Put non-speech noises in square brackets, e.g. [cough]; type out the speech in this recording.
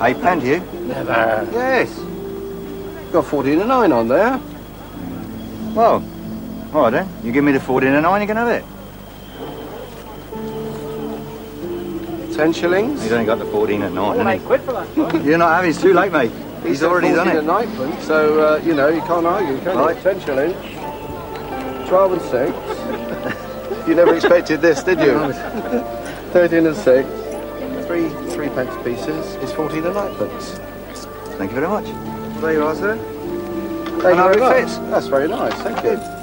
Eight pound you? Never. Yes. Got 14 and 9 on there. Well, all right then. You give me the 14 and 9, you can have it. 10 shillings. He's only got the 14 and 9, Eight hasn't quid for that. You're not having, it's too late, mate. He's said already done 14 it. and ninepence, so, uh, you know, you can't argue, can Right. you? 10 shillings. 12 and 6. [laughs] you never expected this, did you? [laughs] 13 and 6. Three three pence pieces is 14 and ninepence. Thank you very much. There you are, sir. Thank you very much. That's very nice, thank you.